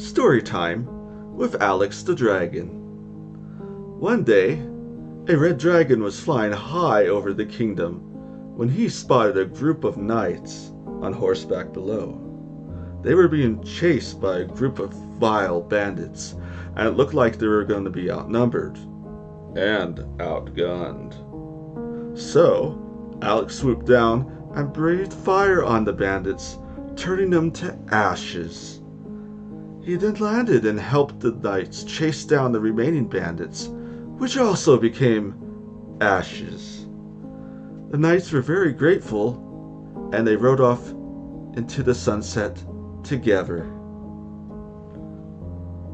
Story time with Alex the Dragon. One day, a red dragon was flying high over the kingdom when he spotted a group of knights on horseback below. They were being chased by a group of vile bandits, and it looked like they were going to be outnumbered and outgunned. So, Alex swooped down and breathed fire on the bandits, turning them to ashes. He then landed and helped the knights chase down the remaining bandits, which also became ashes. The knights were very grateful, and they rode off into the sunset together.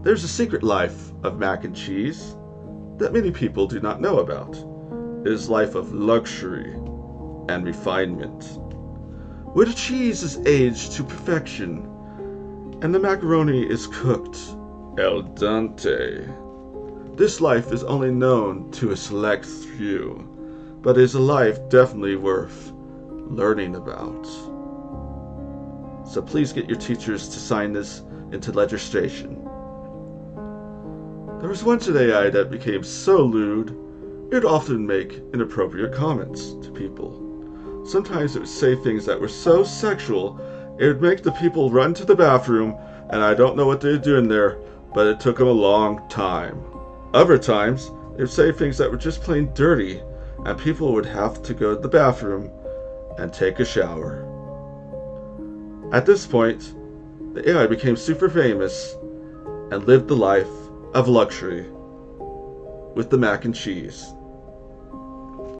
There's a secret life of mac and cheese that many people do not know about. It is life of luxury and refinement. Where the cheese is aged to perfection and the macaroni is cooked al dente. This life is only known to a select few, but is a life definitely worth learning about. So please get your teachers to sign this into legislation. There was once an AI that became so lewd, it would often make inappropriate comments to people. Sometimes it would say things that were so sexual it would make the people run to the bathroom, and I don't know what they were doing there, but it took them a long time. Other times, they would say things that were just plain dirty, and people would have to go to the bathroom and take a shower. At this point, the AI became super famous and lived the life of luxury with the mac and cheese.